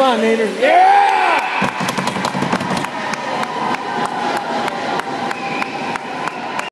Come on, Nader. Yeah!